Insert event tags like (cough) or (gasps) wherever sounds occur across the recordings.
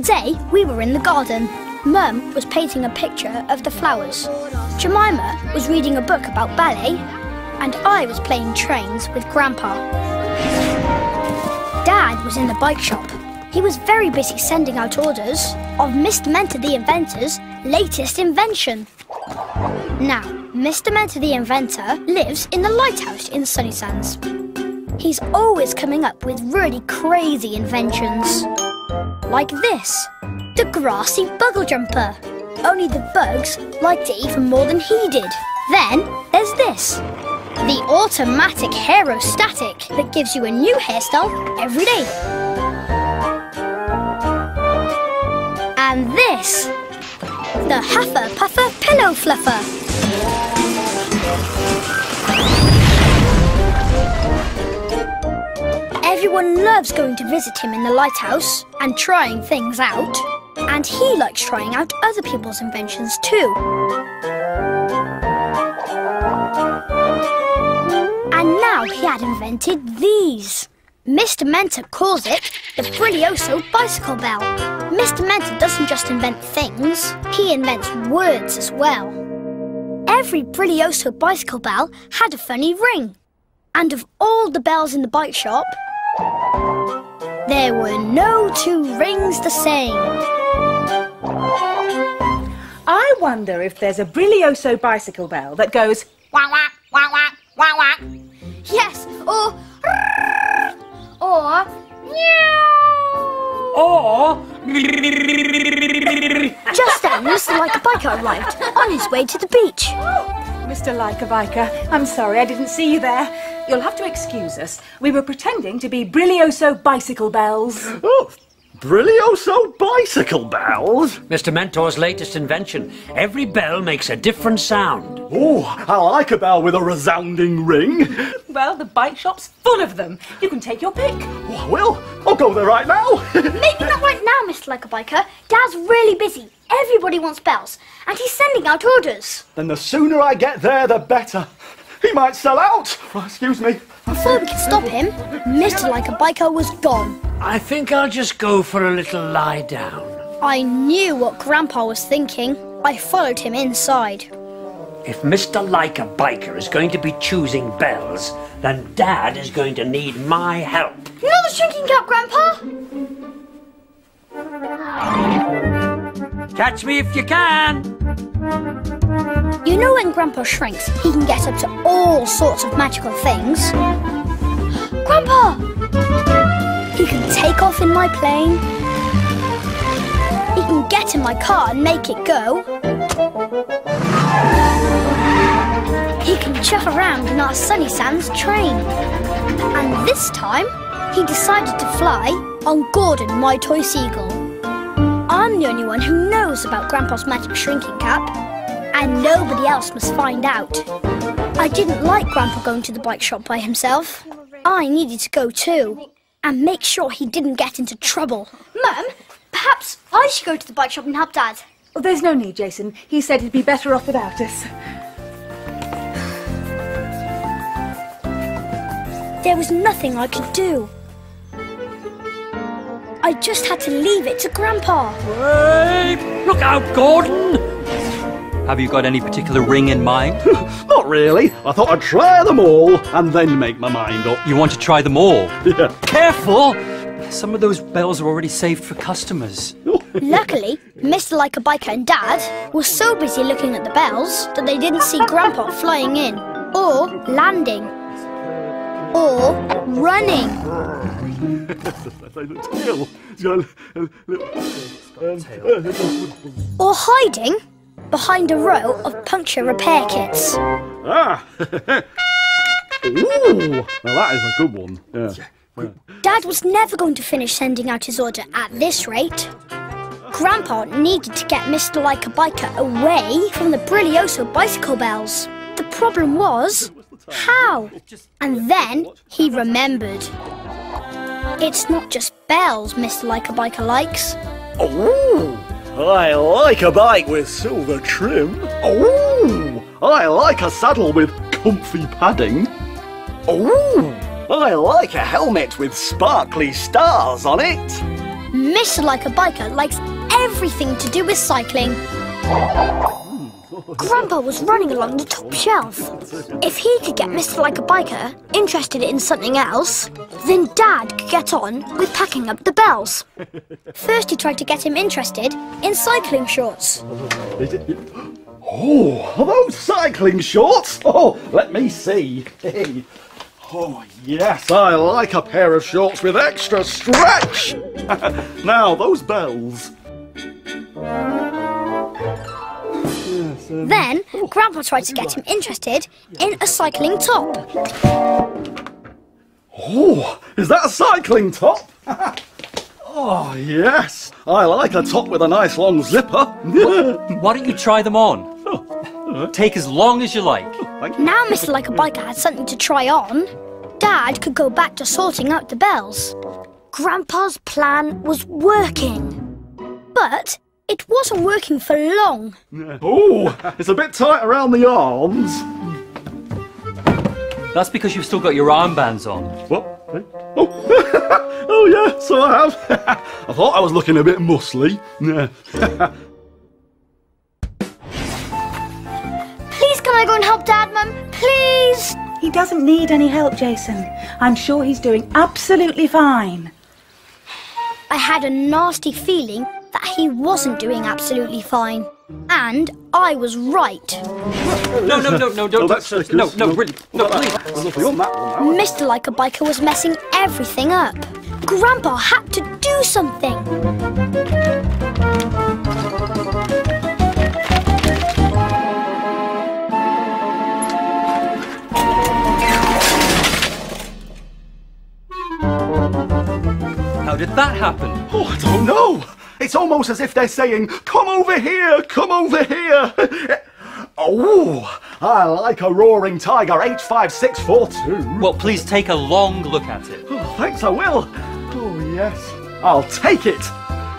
Today we were in the garden. Mum was painting a picture of the flowers. Jemima was reading a book about ballet, and I was playing trains with Grandpa. Dad was in the bike shop. He was very busy sending out orders of Mr. Mentor the inventor's latest invention. Now, Mr. Mentor the inventor lives in the lighthouse in Sunny Sands. He's always coming up with really crazy inventions. Like this the grassy buggle jumper. Only the bugs liked it even more than he did. Then there's this the automatic Haerostatic that gives you a new hairstyle every day. And this the Huffer Puffer Pillow Fluffer. Everyone loves going to visit him in the lighthouse and trying things out. And he likes trying out other people's inventions too. And now he had invented these. Mr. Mentor calls it the Brilioso Bicycle Bell. Mr. Mentor doesn't just invent things, he invents words as well. Every Brilioso bicycle bell had a funny ring. And of all the bells in the bike shop, there were no two rings the same. I wonder if there's a Brilioso bicycle bell that goes wah wah wah wah wah wah. Yes, or or Or just then Mr. Liker Biker arrived on his way to the beach. Oh. Mr. Liker Biker, I'm sorry I didn't see you there. You'll have to excuse us. We were pretending to be Brilioso bicycle bells. Oh, Brilioso bicycle bells? Mr. Mentor's latest invention. Every bell makes a different sound. Oh, I like a bell with a resounding ring. (laughs) Well, the bike shop's full of them. You can take your pick. Oh, I will. I'll go there right now. (laughs) Maybe not right now, Mr. Liker Biker. Dad's really busy. Everybody wants bells, and he's sending out orders. then the sooner I get there, the better. He might sell out. Oh, excuse me. Before we could stop him, Mr. Liker Biker was gone. I think I'll just go for a little lie down. I knew what Grandpa was thinking. I followed him inside. If Mr. Liker Biker is going to be choosing bells, then Dad is going to need my help. Not the shrinking cap, Grandpa! Catch me if you can. You know when Grandpa shrinks, he can get up to all sorts of magical things. Grandpa! He can take off in my plane. He can get in my car and make it go. Chuff around in our Sunny Sands train. And this time, he decided to fly on Gordon, my toy seagull. I'm the only one who knows about Grandpa's magic shrinking cap, and nobody else must find out. I didn't like Grandpa going to the bike shop by himself. I needed to go too, and make sure he didn't get into trouble. Mum, perhaps I should go to the bike shop and help Dad. Well, there's no need, Jason. He said he'd be better off without us. There was nothing I could do. I just had to leave it to Grandpa. Wait! Look out, Gordon! Have you got any particular ring in mind? (laughs) Not really. I thought I'd try them all and then make my mind up. You want to try them all? (laughs) Yeah. Careful! Some of those bells are already saved for customers. (laughs) Luckily, Mr. Liker Biker and Dad were so busy looking at the bells that they didn't see Grandpa flying in, or landing, or running. Tail. It's got a little- or hiding behind a row of puncture repair kits. Ah. (laughs) Ooh. Now that is a good one. Yeah. Dad was never going to finish sending out his order at this rate. Grandpa needed to get Mr. Liker Biker away from the Brilioso bicycle bells. The problem was, how? And then he remembered. It's not just bells Mr. Liker Biker likes. Ooh. I like a bike with silver trim. Ooh. I like a saddle with comfy padding. Ooh. I like a helmet with sparkly stars on it. Mr. Liker Biker likes everything to do with cycling. Grandpa was running along the top shelf. If he could get Mr. Liker Biker interested in something else, then Dad could get on with packing up the bells. First, he tried to get him interested in cycling shorts. Oh, are those cycling shorts? Oh, let me see. Oh, yes, I like a pair of shorts with extra stretch. (laughs) now, those bells. Then, oh, Grandpa tried to get him interested in a cycling top. Oh, is that a cycling top? (laughs) oh, yes. I like a top with a nice long zipper. (laughs) Why don't you try them on? Oh, Take as long as you like. Oh, now Mr. Liker Biker had something to try on. Dad could go back to sorting out the bells. Grandpa's plan was working. But it wasn't working for long. (laughs) oh, it's a bit tight around the arms. That's because you've still got your armbands on. What? Oh, (laughs) oh yeah, so I have. (laughs) I thought I was looking a bit muscly. Yeah. Please can I go and help Dad, Mum? Please! He doesn't need any help, Jason. I'm sure he's doing absolutely fine. I had a nasty feeling that he wasn't doing absolutely fine. And I was right. No, no, no, no, Oh, don't. that's stickers. no, no, really. No, please. Enough of that one now. Mr. Liker Biker was messing everything up. Grandpa had to do something. How did that happen? Oh, I don't know. It's almost as if they're saying, come over here, come over here. (laughs) oh, I like a roaring tiger 85642. Well, please take a long look at it. Oh, thanks, I will. Oh, yes. I'll take it.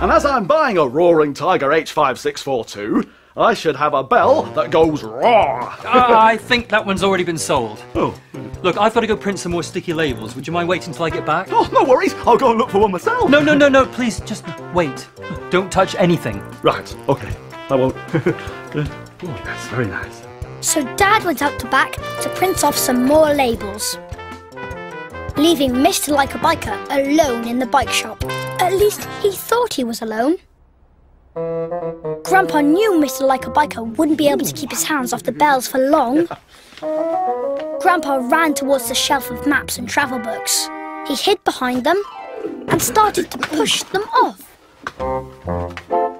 And as I'm buying a roaring tiger H5642, I should have a bell that goes raw. Ah, I think that one's already been sold. Oh, Look, I've got to go print some more sticky labels. Would you mind waiting till I get back? oh, no worries. I'll go and look for one myself. No, no, no, no, please, just wait. Don't touch anything. Right, okay. I won't. (laughs) oh, yes, very nice. So Dad went out the back to print off some more labels. Leaving Mr. Liker Biker alone in the bike shop. At least he thought he was alone. Grandpa knew Mr. Liker Biker wouldn't be able to keep his hands off the bells for long. Grandpa ran towards the shelf of maps and travel books. He hid behind them and started to push them off.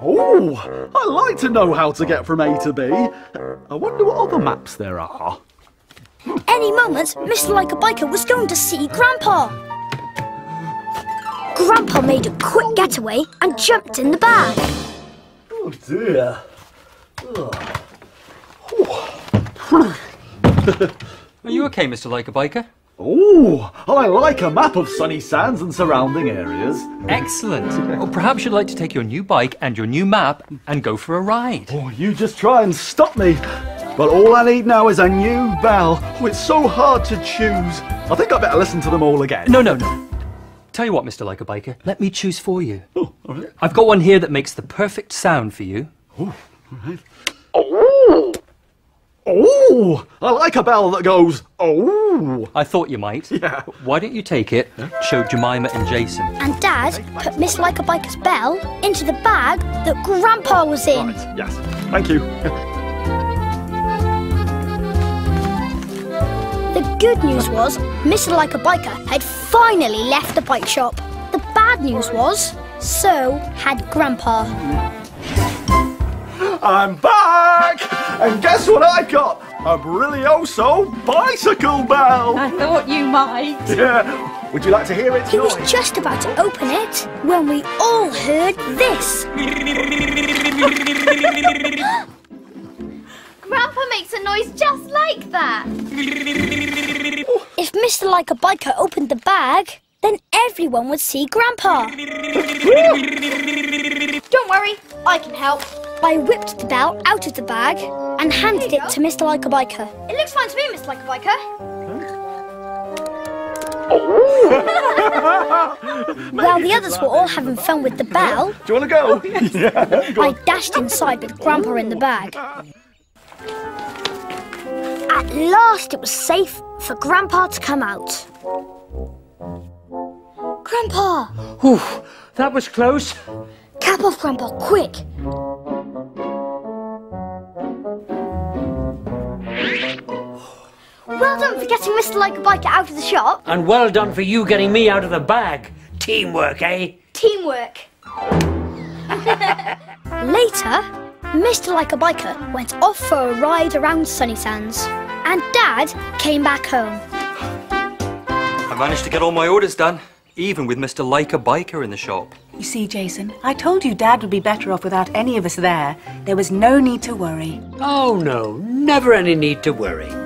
Oh, I like to know how to get from A to B. I wonder what other maps there are. Any moment, Mr. Liker Biker was going to see Grandpa. Grandpa made a quick getaway and jumped in the bag. Oh dear. Are you okay, Mr. Liker Biker? Oh, I like a map of sunny sands and surrounding areas. Excellent. Well, perhaps you'd like to take your new bike and your new map and go for a ride. Oh, you just try and stop me. But all I need now is a new bell. Oh, it's so hard to choose. I think I better listen to them all again. No, no, no. Tell you what, Mr. Liker Biker, let me choose for you. Oh, all right. I've got one here that makes the perfect sound for you. Oh, oh, I like a bell that goes, oh. I thought you might. Yeah. Why don't you take it, show Jemima and Jason? And Dad put Miss Liker Biker's bell into the bag that Grandpa was in. Right, yes. Thank you. The good news was Miss Liker Biker had finally left the bike shop. The bad news was so had Grandpa. I'm back! And guess what I got? A Brilioso bicycle bell! I thought you might. Yeah. Would you like to hear it? He was just about to open it when we all heard this. (gasps) Grandpa makes a noise just like that. If Mr. Liker Biker opened the bag, then everyone would see Grandpa. (laughs) Don't worry, I can help. I whipped the bell out of the bag and handed it to Mr. Liker Biker. It looks fine to me, Mr. Liker Biker. (laughs) While the others were all having fun with the bell, Do you want to go? (laughs) yeah. Go I dashed inside with Grandpa in the bag. At last it was safe for Grandpa to come out. Grandpa! Whew, that was close. Cap off, Grandpa, quick! Well done for getting Mr. Liker Biker out of the shop. And well done for you getting me out of the bag. Teamwork, eh? Teamwork. (laughs) Later, Mr. Liker Biker went off for a ride around Sunny Sands. And Dad came back home. I managed to get all my orders done, even with Mr. Liker Biker in the shop. You see, Jason, I told you Dad would be better off without any of us there. There was no need to worry. Oh no, never any need to worry.